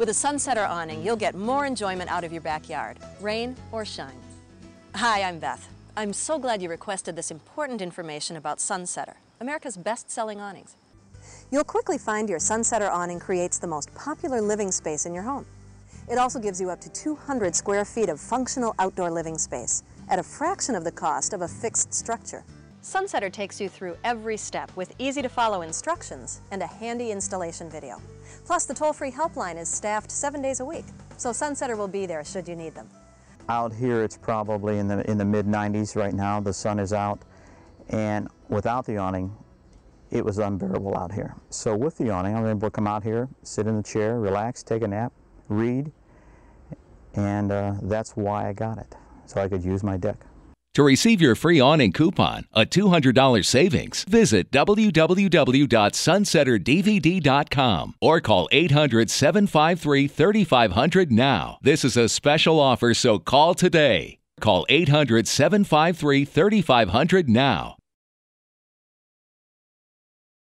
With a Sunsetter awning, you'll get more enjoyment out of your backyard, rain or shine. Hi, I'm Beth. I'm so glad you requested this important information about Sunsetter, America's best-selling awnings. You'll quickly find your Sunsetter awning creates the most popular living space in your home. It also gives you up to 200 square feet of functional outdoor living space at a fraction of the cost of a fixed structure. Sunsetter takes you through every step with easy-to-follow instructions and a handy installation video. Plus, the toll-free helpline is staffed seven days a week, so Sunsetter will be there should you need them. Out here, it's probably in the, in the mid 90s right now. The sun is out, and without the awning, it was unbearable out here. So with the awning, I'm able to come out here, sit in the chair, relax, take a nap, read, and uh, that's why I got it, so I could use my deck. To receive your free awning coupon, a $200 savings, visit www.sunsetterdvd.com or call 800 753 3500 now. This is a special offer, so call today. Call 800 753 3500 now.